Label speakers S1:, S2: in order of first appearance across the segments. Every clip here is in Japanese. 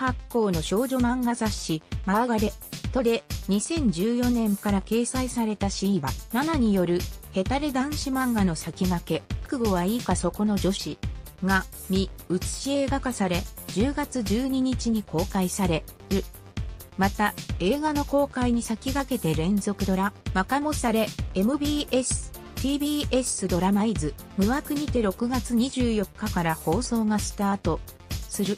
S1: 発行の少女漫画雑誌、マーガレットで2014年から掲載されたシーバ7によるヘタレ男子漫画の先駆け、覚悟はいいかそこの女子が、見、写し映画化され、10月12日に公開される。また、映画の公開に先駆けて連続ドラマ化もされ、MBS、TBS ドラマイズ、無枠にて6月24日から放送がスタートする。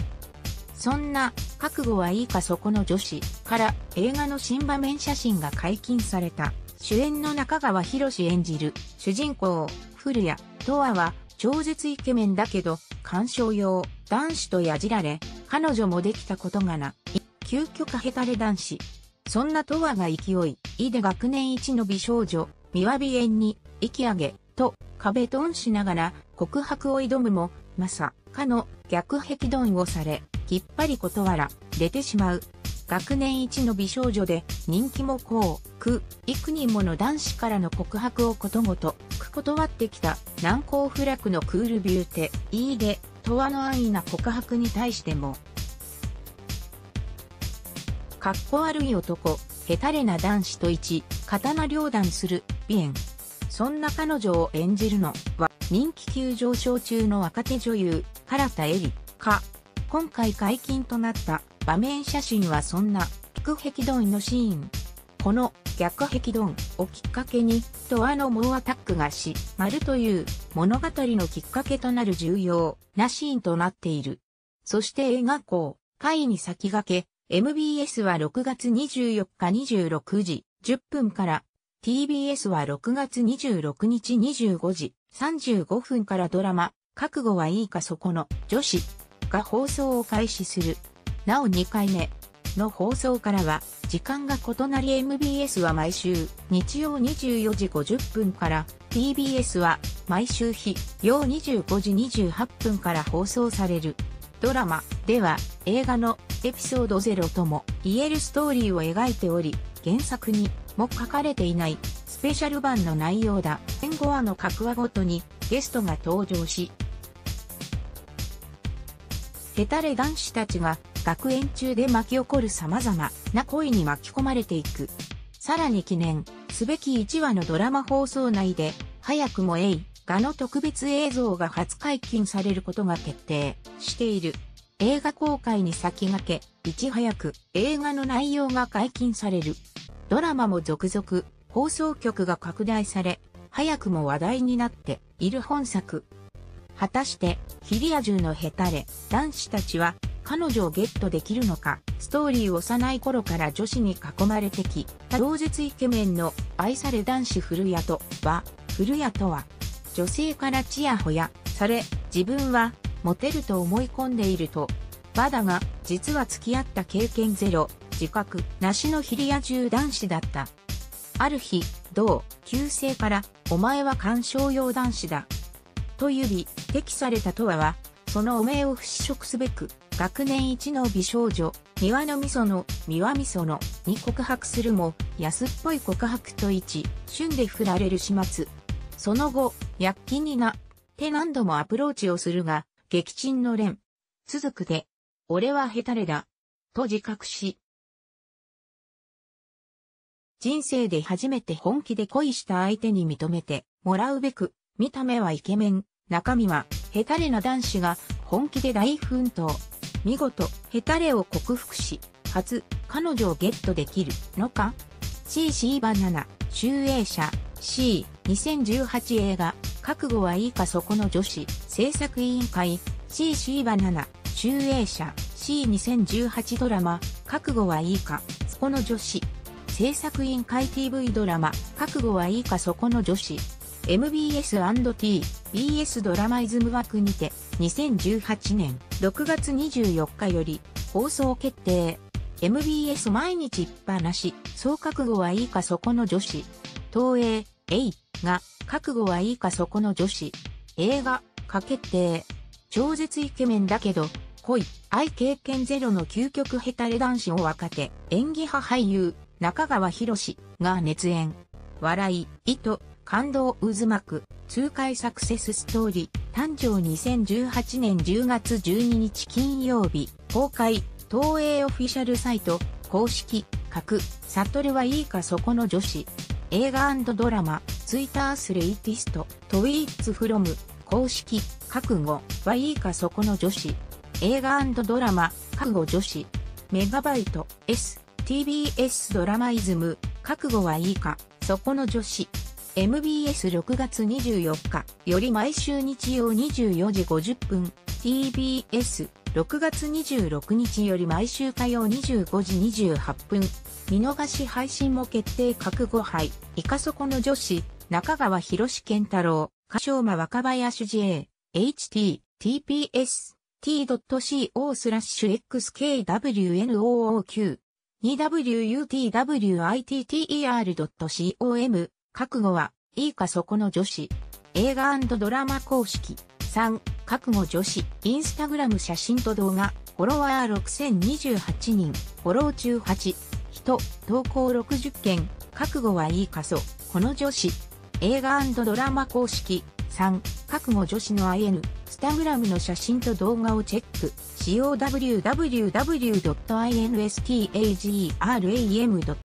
S1: そんな、覚悟はいいかそこの女子から映画の新場面写真が解禁された。主演の中川博士演じる主人公、古谷、とわは超絶イケメンだけど、鑑賞用、男子とやじられ、彼女もできたことがない、究極ヘタレ男子。そんなとわが勢い、いで学年一の美少女、三輪美園に、息上げ、と、壁ドンしながら告白を挑むも、まさかの逆壁ドンをされ、きっぱり断られてしまう。学年一の美少女で人気も高く、幾人もの男子からの告白をことごとく断ってきた難攻不落のクールビューテ、いいで、とわの安易な告白に対しても、かっこ悪い男、ヘタレな男子と一、刀両断する、美炎。そんな彼女を演じるのは、人気急上昇中の若手女優、原田恵里か。今回解禁となった場面写真はそんな、逆壁ドンのシーン。この逆壁ドンをきっかけに、ドアの猛アタックがし、丸という物語のきっかけとなる重要なシーンとなっている。そして映画校、会に先駆け、MBS は6月24日26時。10分から、TBS は6月26日25時。35分からドラマ、覚悟はいいかそこの女子。が放送を開始する。なお2回目の放送からは、時間が異なり MBS は毎週日曜24時50分から TBS は毎週日曜25時28分から放送される。ドラマでは映画のエピソード0とも言えるストーリーを描いており、原作にも書かれていないスペシャル版の内容だ。前後話の各話ごとにゲストが登場し、ヘタレ男子たちが学園中で巻き起こる様々な恋に巻き込まれていく。さらに記念すべき1話のドラマ放送内で、早くもエイ画の特別映像が初解禁されることが決定している。映画公開に先駆け、いち早く映画の内容が解禁される。ドラマも続々、放送局が拡大され、早くも話題になっている本作。果たして、ヒリア充のヘタレ、男子たちは、彼女をゲットできるのか、ストーリー幼い頃から女子に囲まれてき同日イケメンの愛され男子古谷とは、古谷とは、女性からチヤホヤされ、自分はモテると思い込んでいると、バダが実は付き合った経験ゼロ、自覚なしのヒリア充男子だった。ある日、同旧姓から、お前は干渉用男子だ。と指摘されたとわは、その汚名を払拭すべく、学年一の美少女、三輪の味噌の、三輪味噌の、に告白するも、安っぽい告白と一、旬で振られる始末。その後、躍起になって何度もアプローチをするが、撃沈の連。続くで、俺はヘタレだ。と自覚し。人生で初めて本気で恋した相手に認めてもらうべく、見た目はイケメン、中身はヘタレな男子が本気で大奮闘。見事、ヘタレを克服し、初、彼女をゲットできるのか ?CC バナナ、集英社、C、2018映画、覚悟はいいかそこの女子、制作委員会、CC バナナ、集英社、C2018 ドラマ、覚悟はいいか、そこの女子、制作委員会 TV ドラマ、覚悟はいいか？そこの女子、MBS&T、BS ドラマイズム枠にて、2018年6月24日より放送決定。MBS 毎日っぱなし、総覚悟はいいかそこの女子。東映、エイが、覚悟はいいかそこの女子。映画、化決定。超絶イケメンだけど、恋、愛経験ゼロの究極ヘタレ男子を若手、演技派俳優、中川博士が熱演。笑い、意図、感動渦巻く、痛快サクセスストーリー、誕生2018年10月12日金曜日、公開、東映オフィシャルサイト、公式、格、サトルはいいかそこの女子。映画ドラマ、ツイッタースレイティスト、トウィーツフロム、公式、覚悟。はいいかそこの女子。映画ドラマ、覚悟女子。メガバイト、S、TBS ドラマイズム、覚悟はいいか、そこの女子。MBS6 月24日より毎週日曜24時50分 TBS6 月26日より毎週火曜25時28分見逃し配信も決定覚悟杯。イカソコの女子中川博士健太郎歌唱馬若林 J HT TPS t.co スラッシュ xkwnook 2wutwitter.com 覚悟は、いいかそこの女子。映画ドラマ公式。3、覚悟女子。インスタグラム写真と動画。フォロワー6028人。フォロー中8。人。投稿60件。覚悟はいいかそ。この女子。映画ドラマ公式。3、覚悟女子の IN。スタグラムの写真と動画をチェック。使用 www.instagram.com